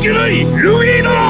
けないルイードだ